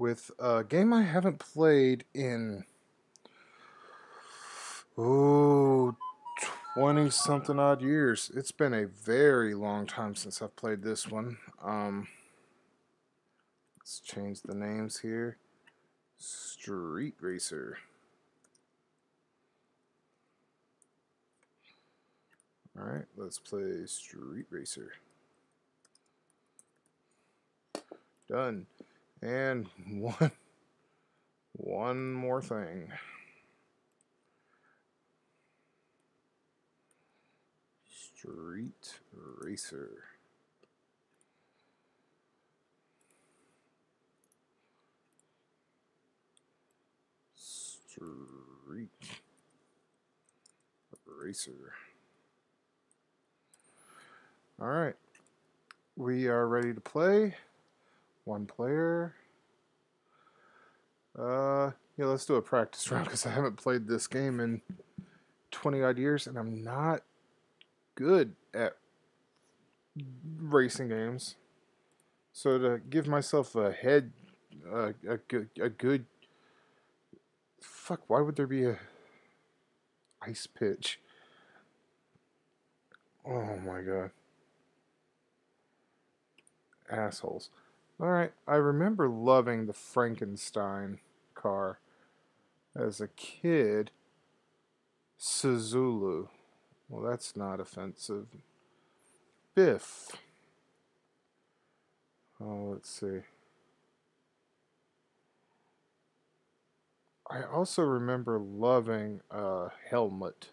with a game I haven't played in oh 20 something odd years. It's been a very long time since I've played this one. Um, let's change the names here. Street Racer. Alright, let's play Street Racer. Done. And one one more thing. Street Racer. Street Racer. All right. We are ready to play. One player. Uh, yeah, let's do a practice round because I haven't played this game in 20 odd years and I'm not good at racing games. So to give myself a head, uh, a good, a good. Fuck! Why would there be a ice pitch? Oh my god! Assholes. All right, I remember loving the Frankenstein car as a kid. Suzulu. Well, that's not offensive. Biff. Oh, let's see. I also remember loving uh, Helmut.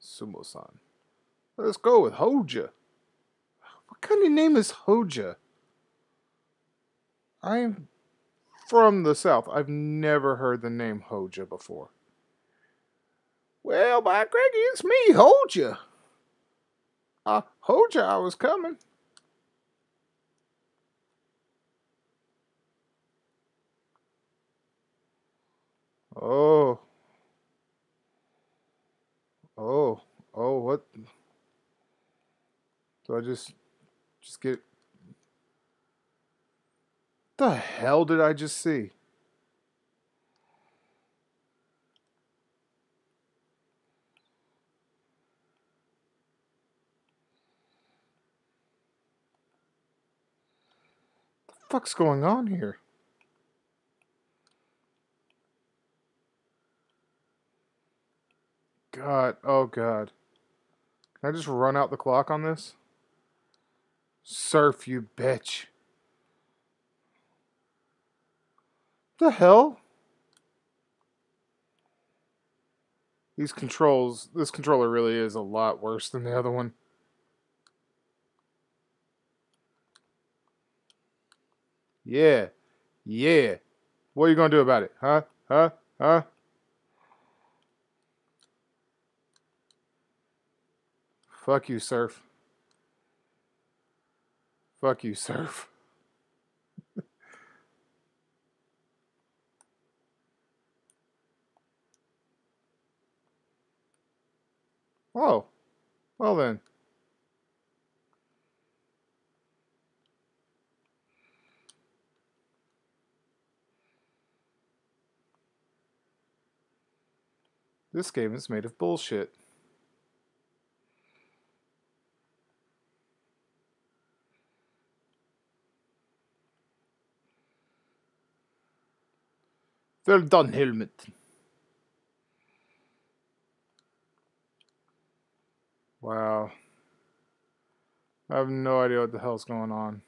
Sumo-san. Let's go with Hodja. What kind of name is Hodja? I'm from the South. I've never heard the name Hodja before. Well, by Greggy, it's me, Hodja. I Hoja I was coming. Oh. Oh. Oh, what? Do I just just get the hell did I just see? The fuck's going on here? God, oh God. Can I just run out the clock on this? Surf, you bitch. The hell? These controls, this controller really is a lot worse than the other one. Yeah. Yeah. What are you going to do about it? Huh? Huh? Huh? Fuck you, Surf. Fuck you, Surf. oh. Well then. This game is made of bullshit. Well done, Helmut. Wow. I have no idea what the hell's going on.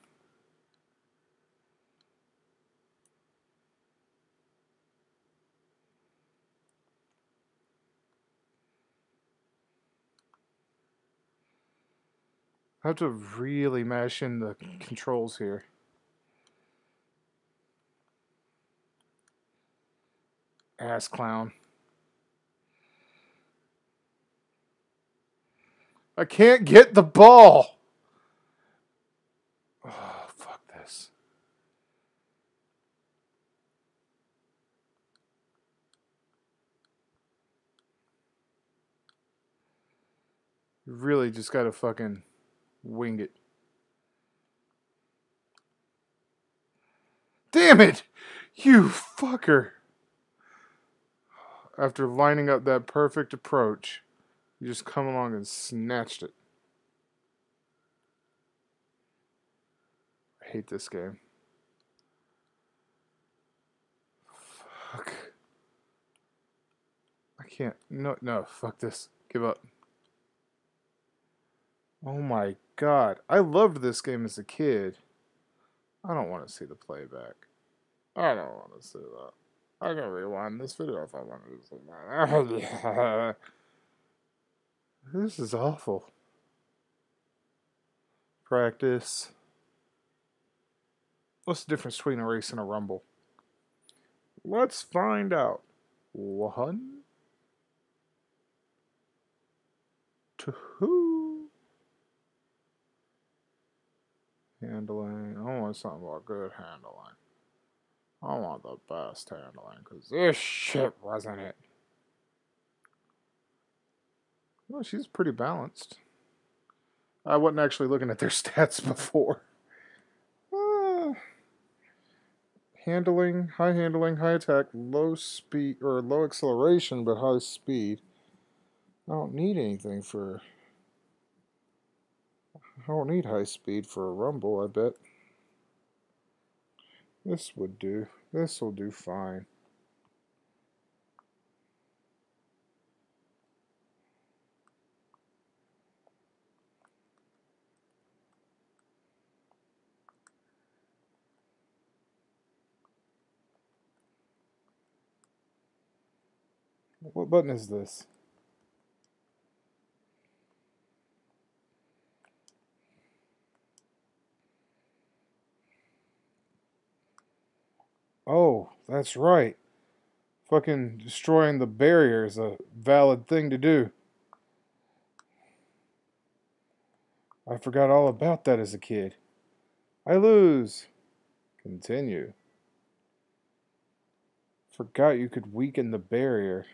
I have to really mash in the controls here. Ass clown. I can't get the ball. Oh, fuck this. You really just gotta fucking wing it. Damn it! You fucker! After lining up that perfect approach, you just come along and snatched it. I hate this game. Fuck. I can't. No, no, fuck this. Give up. Oh my god. I loved this game as a kid. I don't want to see the playback. I don't want to see that. I can rewind this video if I want to that. this is awful. Practice. What's the difference between a race and a rumble? Let's find out. One, two, handling. I want something about good handling. I want the best handling because this shit wasn't it. Well, she's pretty balanced. I wasn't actually looking at their stats before. Uh, handling, high handling, high attack, low speed, or low acceleration, but high speed. I don't need anything for... I don't need high speed for a rumble, I bet. This would do. This will do fine. What button is this? Oh, that's right. Fucking destroying the barrier is a valid thing to do. I forgot all about that as a kid. I lose. Continue. Forgot you could weaken the barrier.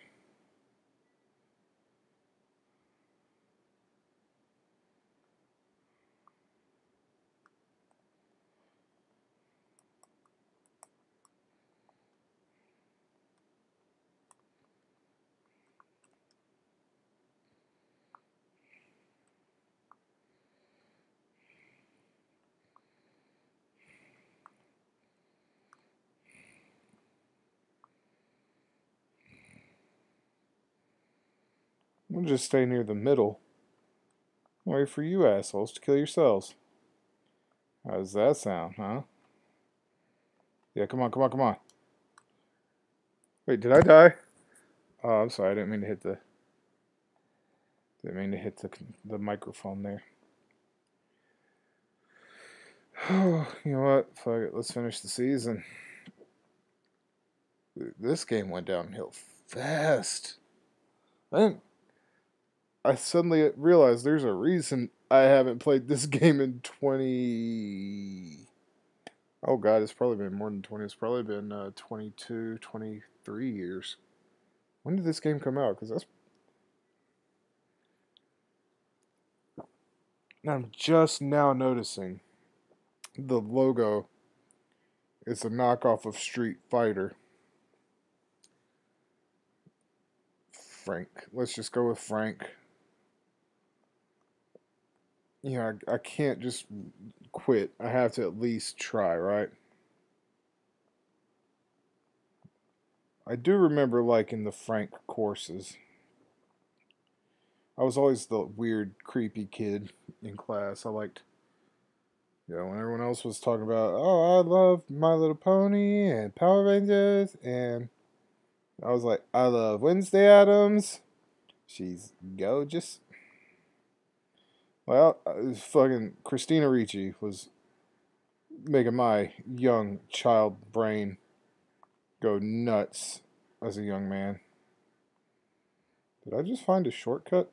We'll just stay near the middle. Wait for you assholes to kill yourselves. How does that sound, huh? Yeah, come on, come on, come on. Wait, did I die? Oh, I'm sorry. I didn't mean to hit the... Didn't mean to hit the, the microphone there. Oh, you know what? Fuck it. Let's finish the season. This game went downhill fast. I didn't I suddenly realized there's a reason I haven't played this game in 20. Oh god, it's probably been more than 20. It's probably been uh, 22, 23 years. When did this game come out? Because that's. I'm just now noticing the logo is a knockoff of Street Fighter. Frank. Let's just go with Frank you know, I, I can't just quit. I have to at least try, right? I do remember liking the Frank courses. I was always the weird, creepy kid in class. I liked, you know, when everyone else was talking about, oh, I love My Little Pony and Power Rangers, and I was like, I love Wednesday Addams. She's gorgeous. Well, uh, fucking Christina Ricci was making my young child brain go nuts as a young man. Did I just find a shortcut?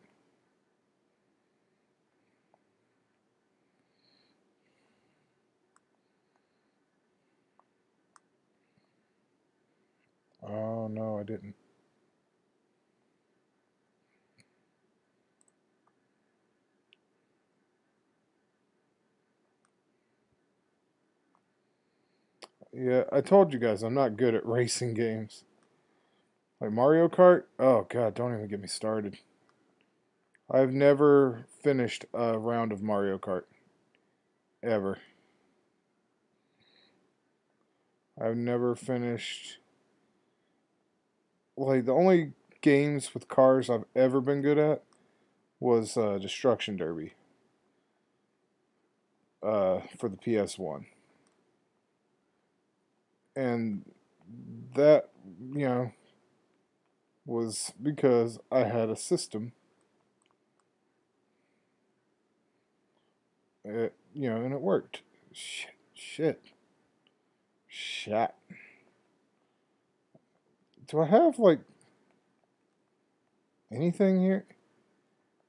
Oh no, I didn't. Yeah, I told you guys I'm not good at racing games. Like Mario Kart? Oh god, don't even get me started. I've never finished a round of Mario Kart. Ever. I've never finished like the only games with cars I've ever been good at was uh, Destruction Derby uh, for the PS1. And that, you know, was because I had a system. It, you know, and it worked. Shit. Shit. Shit. Do I have, like, anything here?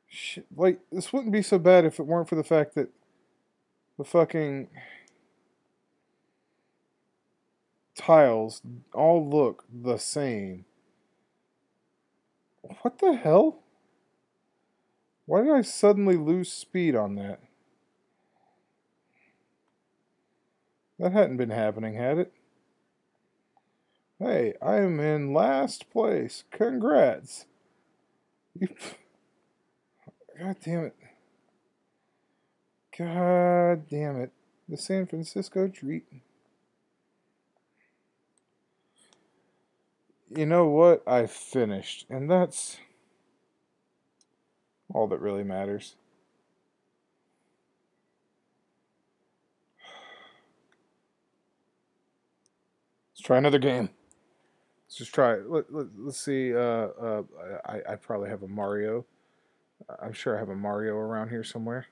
Shit. Like, this wouldn't be so bad if it weren't for the fact that the fucking tiles all look the same. What the hell? Why did I suddenly lose speed on that? That hadn't been happening, had it? Hey, I am in last place. Congrats. God damn it. God damn it. The San Francisco treat. You know what? I finished. And that's all that really matters. Let's try another game. Let's just try it. Let, let, us see. Uh, uh, I, I probably have a Mario. I'm sure I have a Mario around here somewhere.